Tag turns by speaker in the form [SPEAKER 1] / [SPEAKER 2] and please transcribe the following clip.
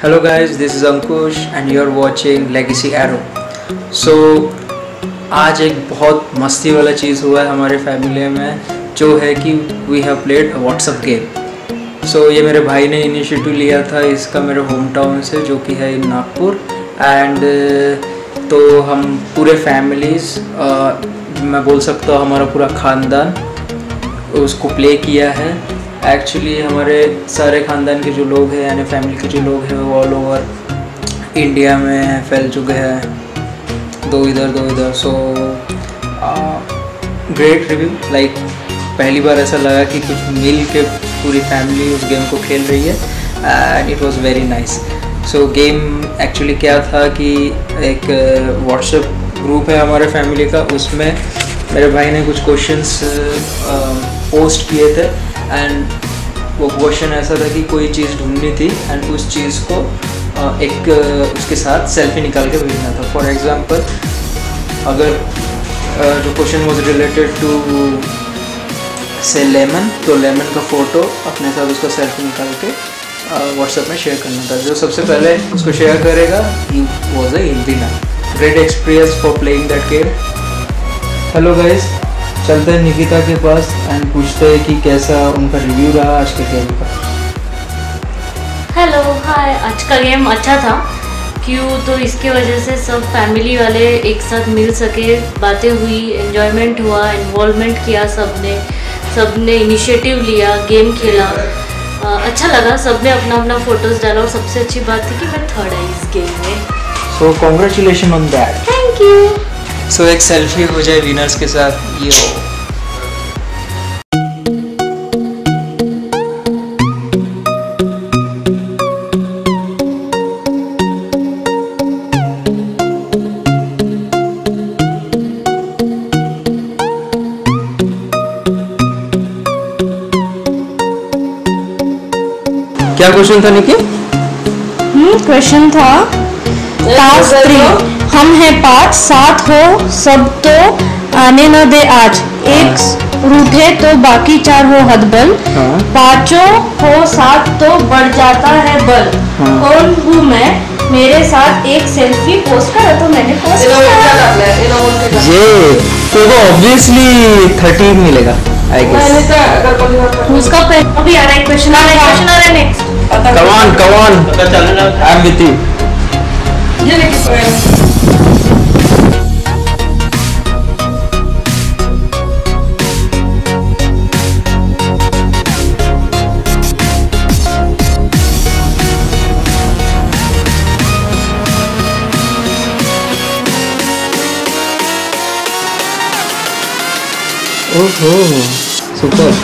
[SPEAKER 1] Hello guys, this is Ankush and you're watching Legacy Arrow. So आज एक बहुत मस्ती वाला चीज़ हुआ है हमारे फैमिली में जो है कि we have played WhatsApp game so ये मेरे भाई ने इनिशिएटिव लिया था इसका मेरे होम टाउन से जो कि है नागपुर. एंड तो हम पूरे फैमिलीज़ मैं बोल सकता हूँ हमारा पूरा ख़ानदान उसको प्ले किया है. एक्चुअली हमारे सारे ख़ानदान के जो लोग हैं, यानी फैमिली के जो लोग हैं, वो ऑल ओवर इंडिया में फैल चुके हैं। दो इधर दो इधर। सो ग्रेट रिव्यू लाइक पहली बार ऐसा लगा कि कुछ मिल के पूरी फैमिली उस गेम को खेल रही है। And it was very nice so game actually क्या था कि एक व्हाट्सएप ग्रुप है हमारे फैमिली का। उसमें मेरे भाई ने कुछ क्वेश्चंस पोस्ट किए थे। एंड वो क्वेश्चन ऐसा था कि कोई चीज़ ढूंढनी थी एंड उस चीज़ को एक उसके साथ सेल्फी निकाल के भेजना था। फॉर एग्ज़ाम्पल अगर जो क्वेश्चन वॉज़ रिलेटेड टू से लेमन तो लेमन का फ़ोटो अपने साथ उसका सेल्फी निकाल के व्हाट्सएप में शेयर करना था। जो सबसे पहले उसको शेयर करेगा ही was a indeed a great experience for playing that game hello guys चलते हैं निकिता के पास एंड पूछते हैं कि कैसा उनका रिव्यू रहा आज के गेम का।
[SPEAKER 2] हेलो हाय आज का गेम अच्छा था। क्यों? तो इसके वजह से सब फैमिली वाले एक साथ मिल सके बातें हुई एंजॉयमेंट हुआ इन्वॉल्वमेंट किया सबने। सबने इनिशिएटिव लिया गेम खेला। आ, अच्छा लगा। सबने अपना अपना फ़ोटोज़ डाला और सबसे अच्छी बात थी कि मैं थर्ड आई इस गेम में।
[SPEAKER 1] So congratulation on that
[SPEAKER 2] thank you
[SPEAKER 1] so एक सेल्फी हो जाए विनर्स के साथ, ये हो। क्या क्वेश्चन था निकी
[SPEAKER 3] क्वेश्चन था। टास्क थ्री हम हैं पाँच सात हो सब तो आने न दे आज। एक रूठे तो बाकी चार हो हदबल
[SPEAKER 1] हाँ।
[SPEAKER 3] पाँचों हो सात तो बढ़ जाता है बल।
[SPEAKER 1] हाँ।
[SPEAKER 3] कौन हूँ मैं? मेरे साथ एक सेल्फी पोस्ट करा तो मैंने पोस्ट किया
[SPEAKER 1] ये तो वो ऑब्वियसली थर्टीन मिलेगा आई गेस
[SPEAKER 3] उसका अभी आ रहा है क्वेश्चन आ रहा है क्वेश्चन आ रहा है next
[SPEAKER 1] come on come on I am with you Nie wiem, co jest. 오호 손가락